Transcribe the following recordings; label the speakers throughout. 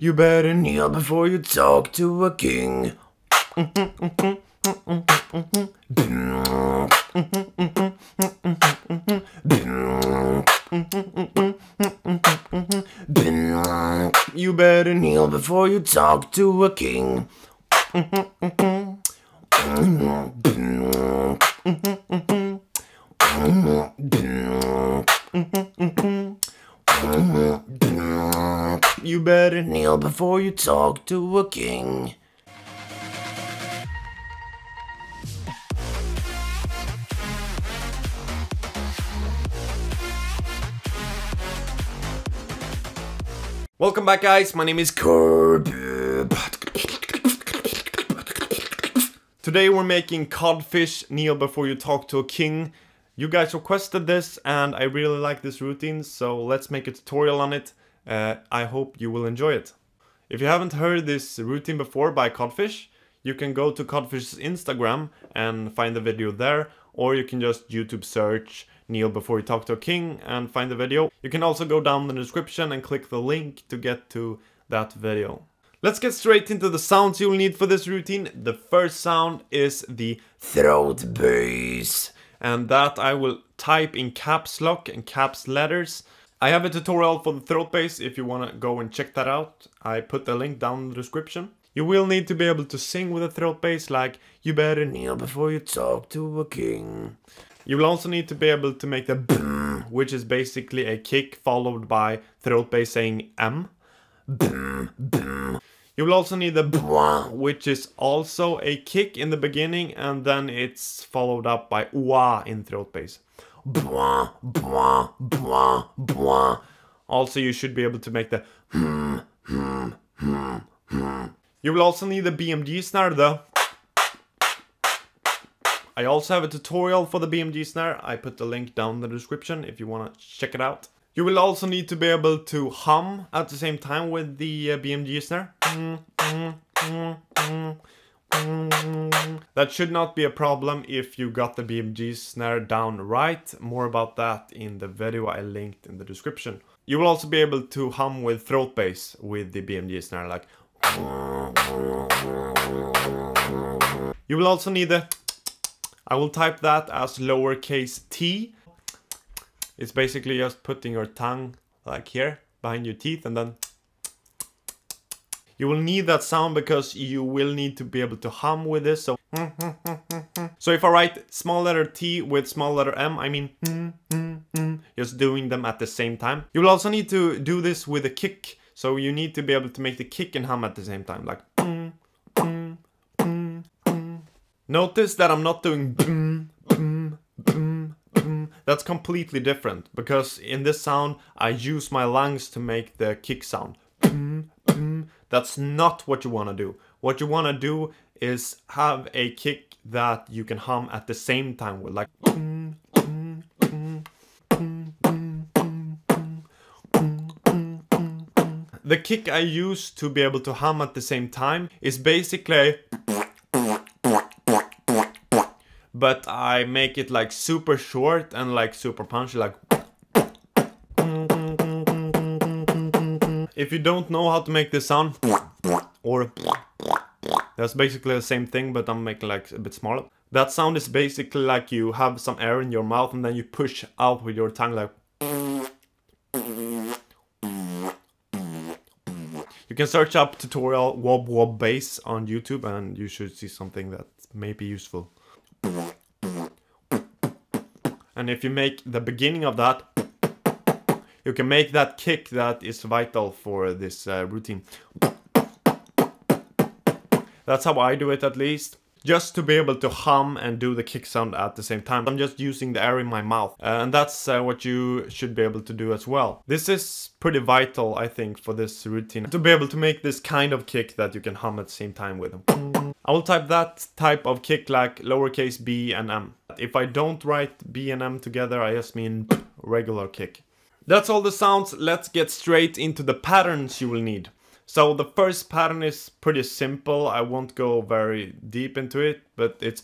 Speaker 1: You better kneel before you talk to a king. You better kneel before you talk to a king. You better kneel before you talk to a king. Welcome back guys, my name is Corb. Today we're making codfish kneel before you talk to a king. You guys requested this and I really like this routine, so let's make a tutorial on it. Uh, I hope you will enjoy it. If you haven't heard this routine before by Codfish, you can go to Codfish's Instagram and find the video there, or you can just YouTube search kneel before you talk to a king and find the video. You can also go down the description and click the link to get to that video. Let's get straight into the sounds you'll need for this routine. The first sound is the throat bass. And that I will type in caps lock and caps letters. I have a tutorial for the throat bass if you want to go and check that out. I put the link down in the description. You will need to be able to sing with a throat bass like You better kneel before you talk to a king. You will also need to be able to make the boom, which is basically a kick followed by throat bass saying M. Boom, boom. You will also need the bwa, which is also a kick in the beginning and then it's followed up by wa in throat bass. Bwa, bwa, bwa, bwa. Also, you should be able to make the hmm, hmm, hmm, hmm. You will also need the BMG snare, though. I also have a tutorial for the BMG snare. I put the link down in the description if you want to check it out. You will also need to be able to hum at the same time with the uh, BMG snare. That should not be a problem if you got the BMG snare down right. More about that in the video I linked in the description. You will also be able to hum with throat bass with the BMG snare like You will also need the I will type that as lowercase t. It's basically just putting your tongue like here behind your teeth and then you will need that sound because you will need to be able to hum with this. So, so if I write small letter T with small letter M, I mean just doing them at the same time. You will also need to do this with a kick. So you need to be able to make the kick and hum at the same time, like Notice that I'm not doing. That's completely different because in this sound I use my lungs to make the kick sound. That's not what you want to do. What you want to do is have a kick that you can hum at the same time with like the kick I use to be able to hum at the same time is basically but I make it like super short and like super punchy like if you don't know how to make this sound or that's basically the same thing but I'm making like a bit smaller that sound is basically like you have some air in your mouth and then you push out with your tongue like You can search up tutorial wob wob bass on YouTube and you should see something that may be useful. And if you make the beginning of that, you can make that kick that is vital for this uh, routine. That's how I do it at least. Just to be able to hum and do the kick sound at the same time. I'm just using the air in my mouth. Uh, and that's uh, what you should be able to do as well. This is pretty vital, I think, for this routine. To be able to make this kind of kick that you can hum at the same time with. I will type that type of kick like lowercase b and m. If I don't write b and m together, I just mean regular kick. That's all the sounds, let's get straight into the patterns you will need. So the first pattern is pretty simple, I won't go very deep into it, but it's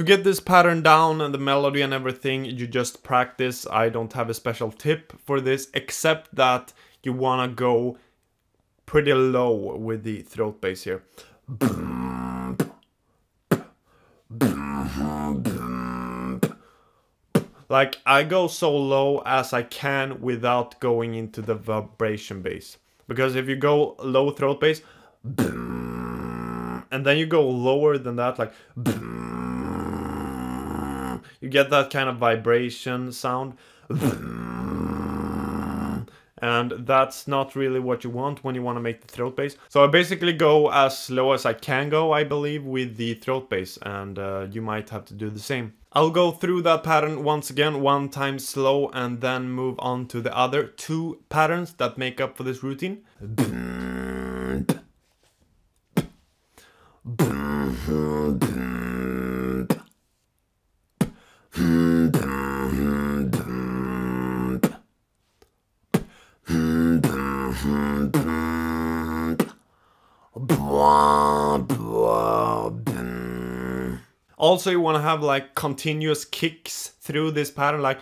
Speaker 1: To get this pattern down and the melody and everything, you just practice. I don't have a special tip for this, except that you wanna go pretty low with the throat bass here. Like, I go so low as I can without going into the vibration bass. Because if you go low throat bass, and then you go lower than that, like you get that kind of vibration sound. And that's not really what you want when you want to make the throat bass. So I basically go as low as I can go, I believe, with the throat bass, and uh, you might have to do the same. I'll go through that pattern once again, one time slow, and then move on to the other two patterns that make up for this routine. Also, you want to have like continuous kicks through this pattern, like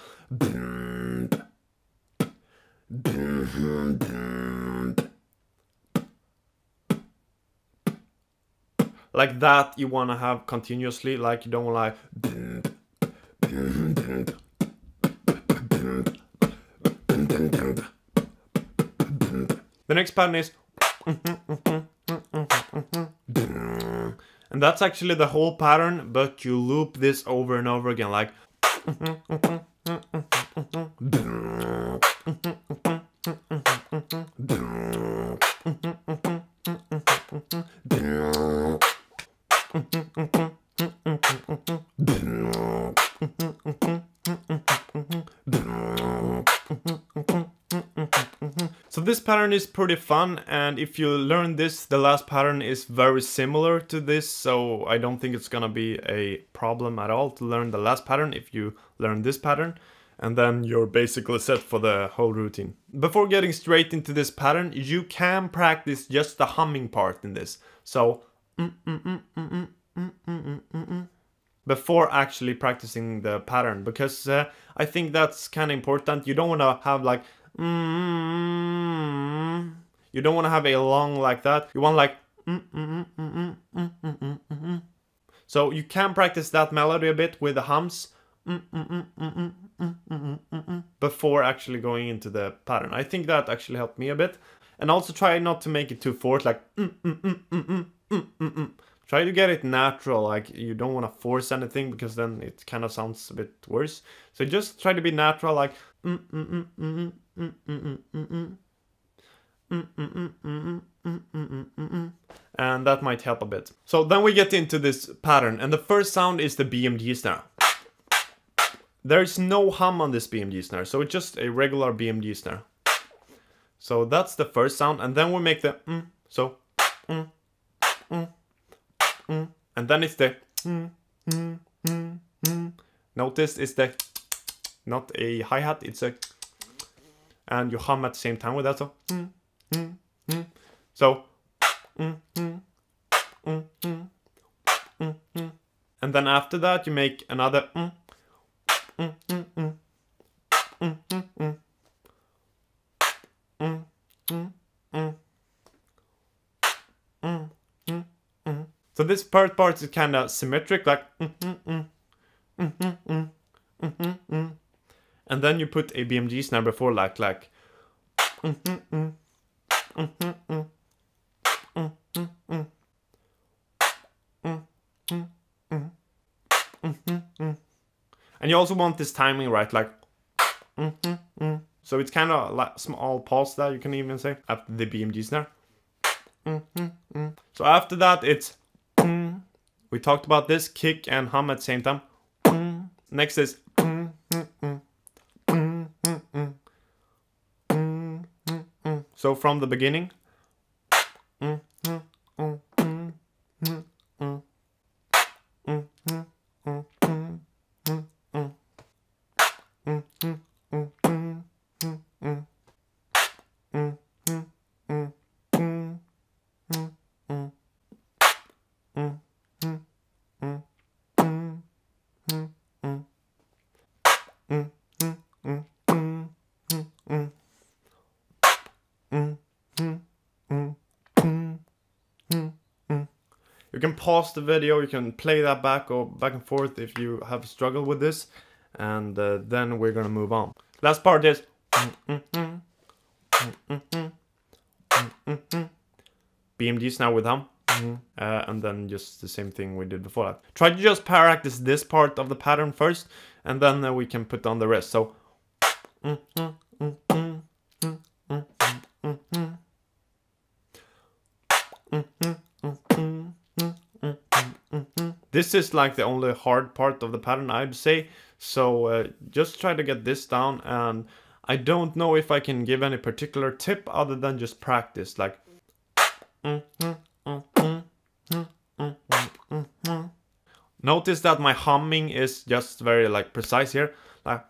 Speaker 1: like that. You want to have continuously, like you don't like. The next pattern is and that's actually the whole pattern, but you loop this over and over again, like pattern is pretty fun and if you learn this, the last pattern is very similar to this, so I don't think it's gonna be a problem at all to learn the last pattern if you learn this pattern. And then you're basically set for the whole routine. Before getting straight into this pattern, you can practice just the humming part in this. So, before actually practicing the pattern because uh, I think that's kind of important. You don't want to have like mm, you don't want to have a long like that. You want like so you can practice that melody a bit with the hums before actually going into the pattern. I think that actually helped me a bit. And also try not to make it too forced like try to get it natural like you don't want to force anything because then it kind of sounds a bit worse so just try to be natural like and that might help a bit so then we get into this pattern and the first sound is the BMG snare there's no hum on this BMG snare so it's just a regular BMG snare so that's the first sound and then we make the mm, so mm, mm, mm. and then it's the mm, mm, mm, mm. notice it's the not a hi-hat it's a and you hum at the same time with that. So, so, and then after that you make another. So this part part is kind of symmetric, like and then you put a BMG snare before like like. And you also want this timing right, like. So it's kind of like small pulse that you can even say after the BMG snare. So after that, it's. We talked about this kick and hum at the same time. Next is so from the beginning. Pause the video, you can play that back or back and forth if you have struggled with this. And uh, then we're gonna move on. Last part is BMG snare with hum. Uh, and then just the same thing we did before that. Try to just practice this part of the pattern first, and then uh, we can put on the rest. So. This is like the only hard part of the pattern I'd say. So uh, just try to get this down and I don't know if I can give any particular tip other than just practice like Notice that my humming is just very like precise here like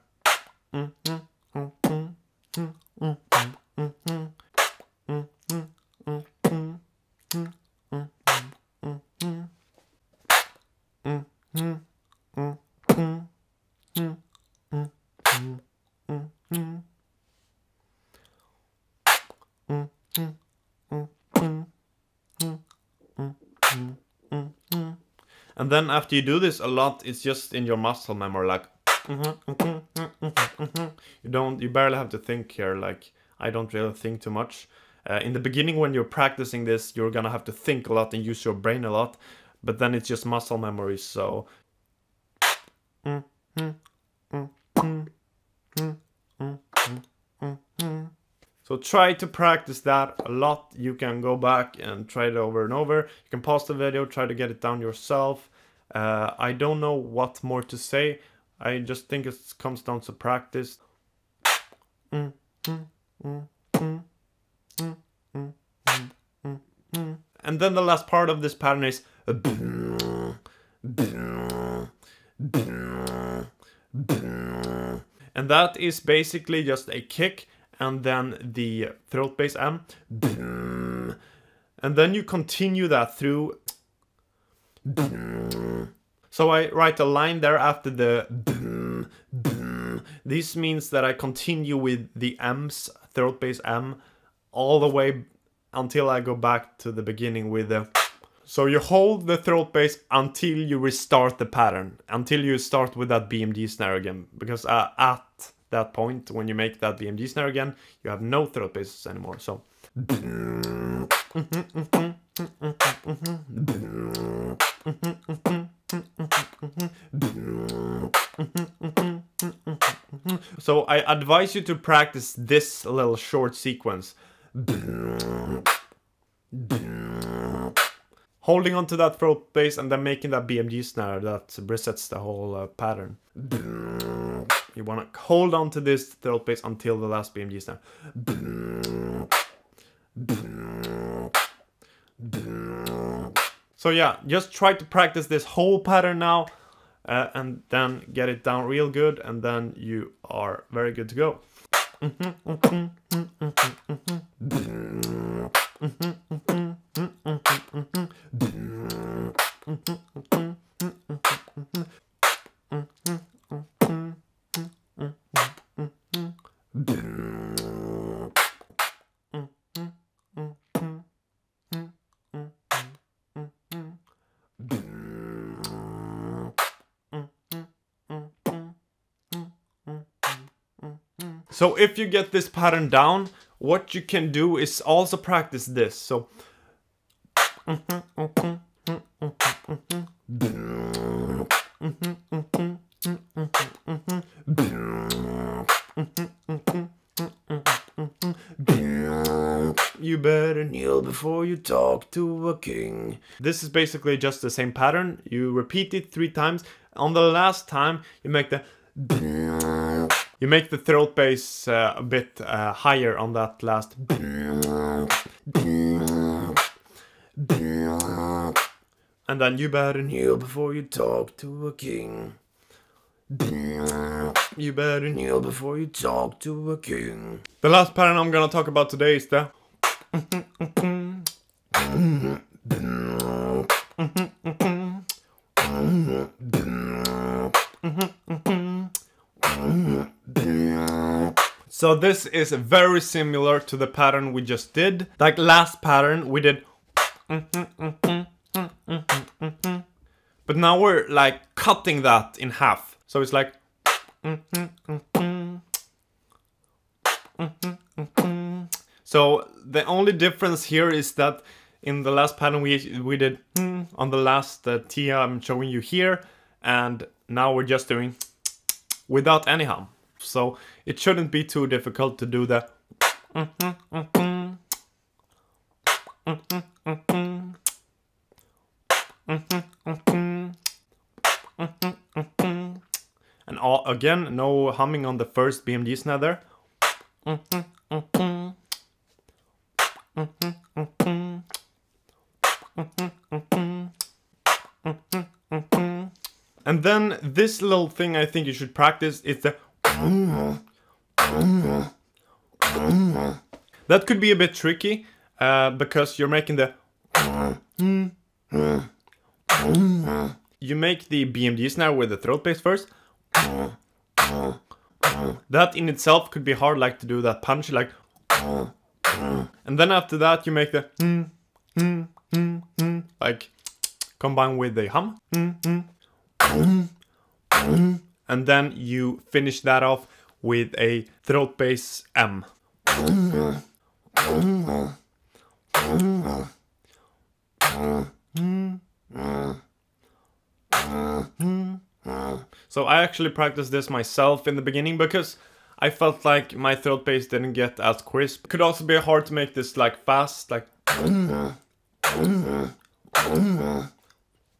Speaker 1: And then after you do this a lot, it's just in your muscle memory, like mm-hmm, mm-hmm, mm-hmm, you don't, you barely have to think here. Like I don't really think too much. Uh, in the beginning, when you're practicing this, you're gonna have to think a lot and use your brain a lot. But then it's just muscle memory, so. So try to practice that a lot. You can go back and try it over and over. You can pause the video, try to get it down yourself. Uh, I don't know what more to say. I just think it comes down to practice. And then the last part of this pattern is and that is basically just a kick and then the throat bass M. And then you continue that through. So I write a line there after the. This means that I continue with the M's, throat bass M, all the way until I go back to the beginning with the. So you hold the throat bass until you restart the pattern, until you start with that BMG snare again, because uh, at that point when you make that BMG snare again, you have no throat basses anymore. So. So I advise you to practice this little short sequence. Holding onto that throat bass and then making that BMG snare that resets the whole uh, pattern. You want to hold on to this throat bass until the last BMG snare. So yeah, just try to practice this whole pattern now uh, and then get it down real good and then you are very good to go. So if you get this pattern down, what you can do is also practice this. So You better kneel before you talk to a king. This is basically just the same pattern. You repeat it three times. On the last time, you make the you make the throat bass uh, a bit uh, higher on that last. And then you better kneel before you talk to a king. You better kneel before you talk to a king. The last pattern I'm gonna talk about today is the. So this is very similar to the pattern we just did. Like last pattern we did But now we're like cutting that in half. So it's like So the only difference here is that in the last pattern we we did on the last uh, T I'm showing you here and now we're just doing without any hum. So it shouldn't be too difficult to do that. and all, again, no humming on the first BMG snare there. And then this little thing I think you should practice is the that could be a bit tricky uh, because you're making the you make the BMG snare with the throat bass first. That in itself could be hard, like to do that punch, like. And then after that, you make the like combine with the hum. And then you finish that off with a throat bass M. So I actually practiced this myself in the beginning because I felt like my throat bass didn't get as crisp. It Could also be hard to make this like fast, like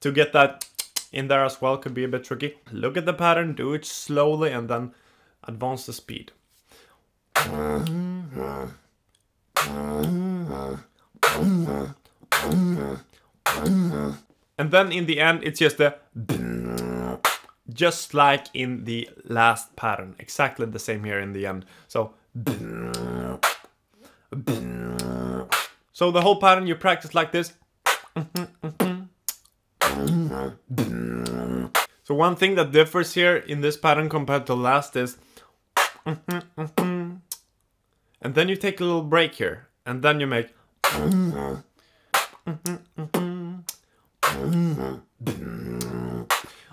Speaker 1: to get that in there as well could be a bit tricky. Look at the pattern, do it slowly and then advance the speed. And then in the end, it's just a just like in the last pattern. Exactly the same here in the end. So so the whole pattern you practice like this. So one thing that differs here in this pattern compared to last is and then you take a little break here and then you make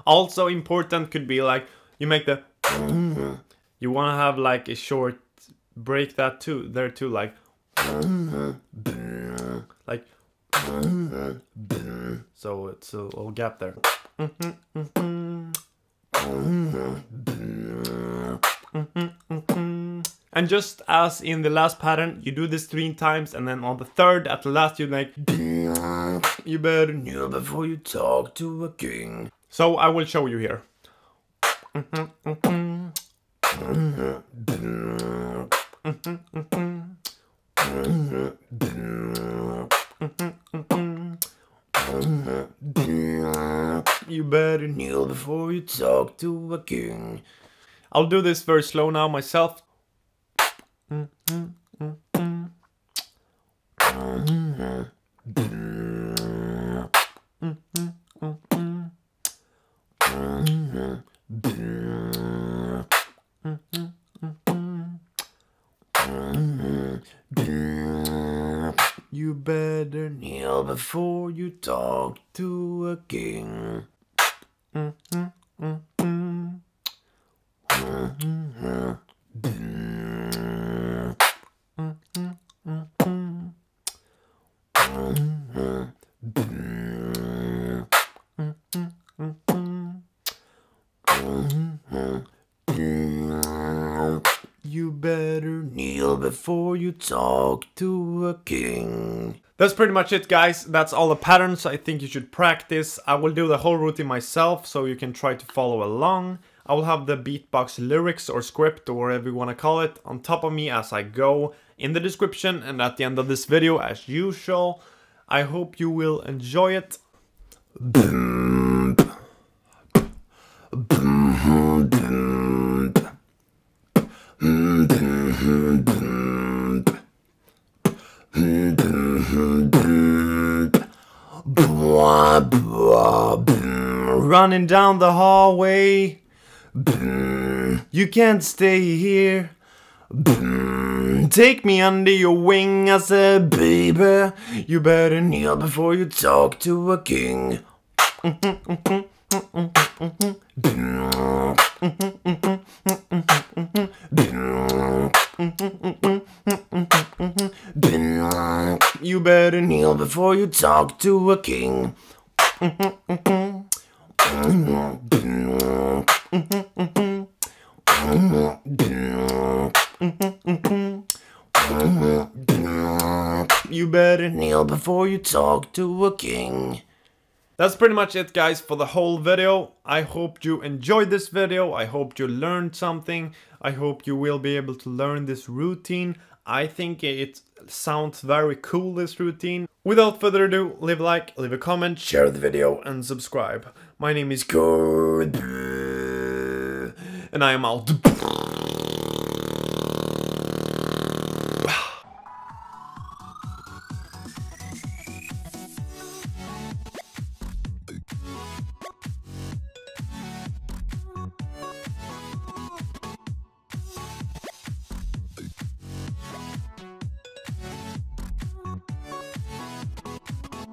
Speaker 1: also important could be like you make the you want to have like a short break that too there too like like so it's a little gap there and just as in the last pattern, you do this three times, and then on the third, at the last, you make. You better kneel before you talk to a king. So I will show you here. You better kneel before you talk to a king. I'll do this very slow now myself. Kneel before you talk to a king. You better kneel before you talk to a king. That's pretty much it guys, that's all the patterns I think you should practice. I will do the whole routine myself so you can try to follow along. I will have the beatbox lyrics or script or whatever you want to call it on top of me as I go in the description and at the end of this video as usual. I hope you will enjoy it. Running down the hallway. You can't stay here. take me under your wing. I said, baby, you better kneel before you talk to a king. You better kneel before you talk to a king. You better kneel before you talk to a king. That's pretty much it guys for the whole video. I hope you enjoyed this video. I hope you learned something. I hope you will be able to learn this routine. I think it sounds very cool this routine. Without further ado, leave a like, leave a comment, share the video and subscribe. My name is Kurt and I am out.